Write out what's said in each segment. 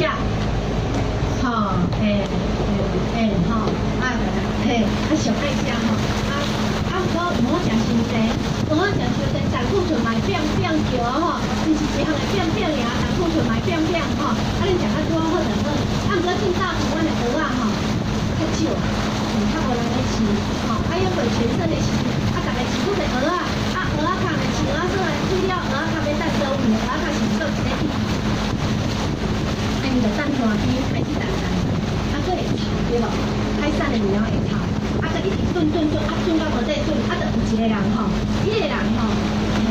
食，吼，诶诶诶，吼，啊嘿，啊小爱食吼，啊啊毋过唔好食伤济，唔好食伤济，胆固醇嘛变变高吼，毋是一项会变变尔，胆固醇嘛变变吼，啊你食较多好就好，啊毋过进大部分的蚵仔吼较少，嗯，较无人来吃，吼，啊要为全身的时，啊逐个吃苦的蚵仔，啊蚵仔壳的吃蚵仔做来煮了，蚵仔壳要等收味的，蚵仔壳是做一个底。啊，伊就等大鱼开始等等，啊，佫会炒对无？海产的物料会炒，啊，佮一直炖炖炖，啊，炖到无再炖，啊，就有一个人吼，迄个人吼，嘿，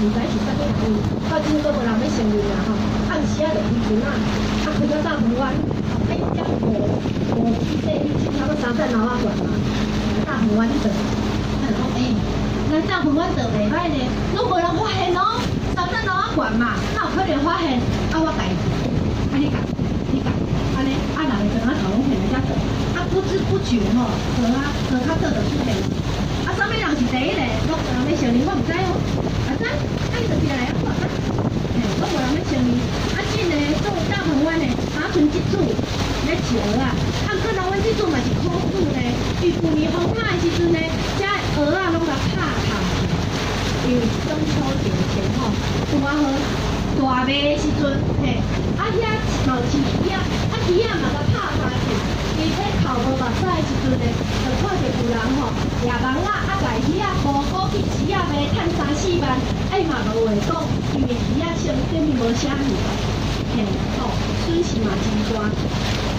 毋知是啥物人，到即阵佫无人要承认啦吼，暗时啊就开船啊，啊开到大鹏湾，啊伊只无无记这伊差不多三层楼啊悬嘛，大鹏湾迄阵，啊就讲诶，咱大鹏湾倒袂歹呢，拢无人发现哦，三层楼啊悬嘛，哪有可能发现？啊，我家己。啊，你讲，你讲，安尼，啊，人个怎啊头拢骗来遮倒，啊，不知不觉吼，倒啊，倒较倒就出现。啊，啥物人是第一个？拢无人要承认，我毋知哦。啊，知？啊，伊就进来啊，我知。嘿，拢无人要承认。啊，进来做大鹏湾的沙村一组咧饲蚵仔，啊，可能阮这组嘛是苦主呢。伊旧年风大的时阵呢，遮蚵仔拢甲拍透，因为中秋节前吼，大好。大卖的时阵，嘿，啊遐嘛有饲鱼仔，啊鱼仔嘛，头无目屎的时阵呢，就看到有人吼抓网仔，啊甲鱼仔无过去鱼啊卖趁三四万，哎嘛无话讲，因为鱼仔上顶面无啥物，嘿，吼，损失嘛真大。